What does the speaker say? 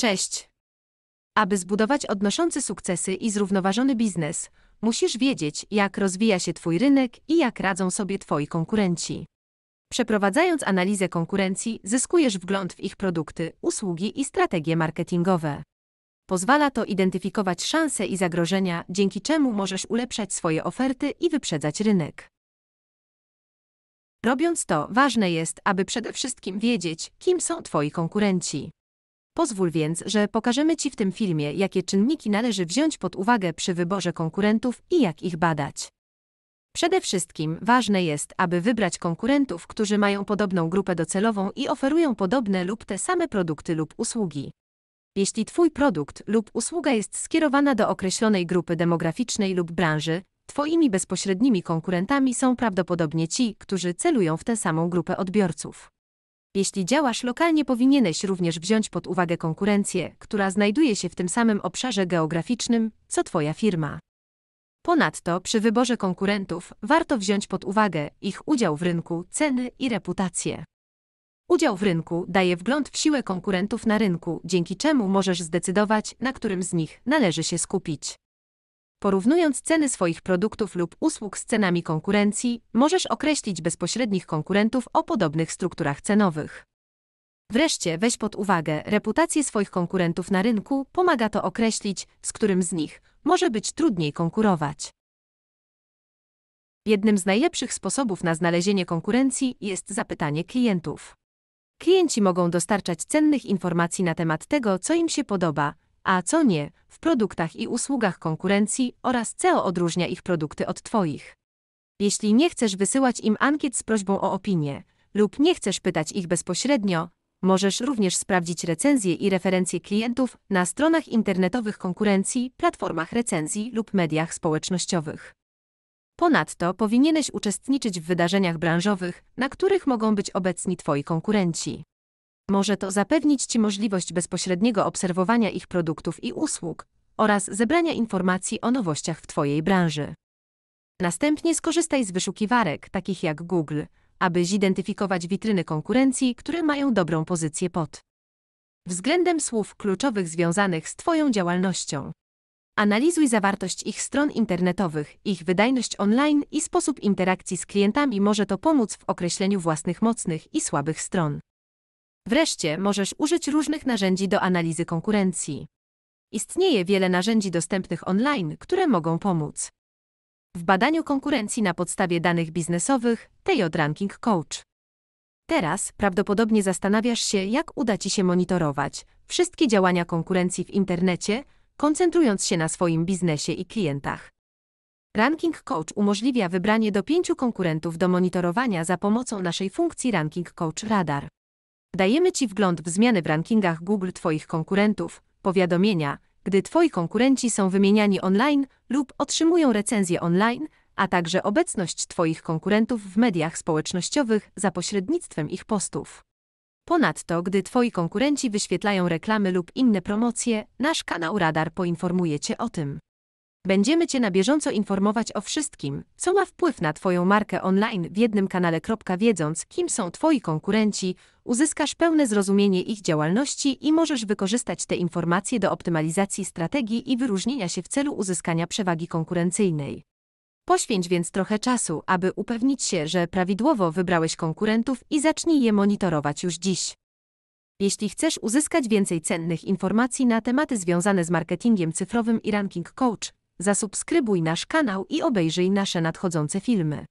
Cześć! Aby zbudować odnoszący sukcesy i zrównoważony biznes, musisz wiedzieć, jak rozwija się Twój rynek i jak radzą sobie Twoi konkurenci. Przeprowadzając analizę konkurencji, zyskujesz wgląd w ich produkty, usługi i strategie marketingowe. Pozwala to identyfikować szanse i zagrożenia, dzięki czemu możesz ulepszać swoje oferty i wyprzedzać rynek. Robiąc to, ważne jest, aby przede wszystkim wiedzieć, kim są Twoi konkurenci. Pozwól więc, że pokażemy Ci w tym filmie, jakie czynniki należy wziąć pod uwagę przy wyborze konkurentów i jak ich badać. Przede wszystkim ważne jest, aby wybrać konkurentów, którzy mają podobną grupę docelową i oferują podobne lub te same produkty lub usługi. Jeśli Twój produkt lub usługa jest skierowana do określonej grupy demograficznej lub branży, Twoimi bezpośrednimi konkurentami są prawdopodobnie ci, którzy celują w tę samą grupę odbiorców. Jeśli działasz lokalnie, powinieneś również wziąć pod uwagę konkurencję, która znajduje się w tym samym obszarze geograficznym, co Twoja firma. Ponadto, przy wyborze konkurentów, warto wziąć pod uwagę ich udział w rynku, ceny i reputację. Udział w rynku daje wgląd w siłę konkurentów na rynku, dzięki czemu możesz zdecydować, na którym z nich należy się skupić. Porównując ceny swoich produktów lub usług z cenami konkurencji, możesz określić bezpośrednich konkurentów o podobnych strukturach cenowych. Wreszcie weź pod uwagę reputację swoich konkurentów na rynku, pomaga to określić, z którym z nich może być trudniej konkurować. Jednym z najlepszych sposobów na znalezienie konkurencji jest zapytanie klientów. Klienci mogą dostarczać cennych informacji na temat tego, co im się podoba, a co nie, w produktach i usługach konkurencji oraz co odróżnia ich produkty od Twoich. Jeśli nie chcesz wysyłać im ankiet z prośbą o opinię lub nie chcesz pytać ich bezpośrednio, możesz również sprawdzić recenzje i referencje klientów na stronach internetowych konkurencji, platformach recenzji lub mediach społecznościowych. Ponadto powinieneś uczestniczyć w wydarzeniach branżowych, na których mogą być obecni Twoi konkurenci. Może to zapewnić Ci możliwość bezpośredniego obserwowania ich produktów i usług oraz zebrania informacji o nowościach w Twojej branży. Następnie skorzystaj z wyszukiwarek, takich jak Google, aby zidentyfikować witryny konkurencji, które mają dobrą pozycję pod względem słów kluczowych związanych z Twoją działalnością. Analizuj zawartość ich stron internetowych, ich wydajność online i sposób interakcji z klientami może to pomóc w określeniu własnych mocnych i słabych stron. Wreszcie możesz użyć różnych narzędzi do analizy konkurencji. Istnieje wiele narzędzi dostępnych online, które mogą pomóc. W badaniu konkurencji na podstawie danych biznesowych TJ Ranking Coach. Teraz prawdopodobnie zastanawiasz się, jak uda Ci się monitorować wszystkie działania konkurencji w internecie, koncentrując się na swoim biznesie i klientach. Ranking Coach umożliwia wybranie do pięciu konkurentów do monitorowania za pomocą naszej funkcji Ranking Coach Radar. Dajemy Ci wgląd w zmiany w rankingach Google Twoich konkurentów, powiadomienia, gdy Twoi konkurenci są wymieniani online lub otrzymują recenzje online, a także obecność Twoich konkurentów w mediach społecznościowych za pośrednictwem ich postów. Ponadto, gdy Twoi konkurenci wyświetlają reklamy lub inne promocje, nasz kanał Radar poinformuje Cię o tym. Będziemy Cię na bieżąco informować o wszystkim, co ma wpływ na Twoją markę online w jednym kanale. Wiedząc, kim są Twoi konkurenci, uzyskasz pełne zrozumienie ich działalności i możesz wykorzystać te informacje do optymalizacji strategii i wyróżnienia się w celu uzyskania przewagi konkurencyjnej. Poświęć więc trochę czasu, aby upewnić się, że prawidłowo wybrałeś konkurentów i zacznij je monitorować już dziś. Jeśli chcesz uzyskać więcej cennych informacji na tematy związane z marketingiem cyfrowym i ranking coach, zasubskrybuj nasz kanał i obejrzyj nasze nadchodzące filmy.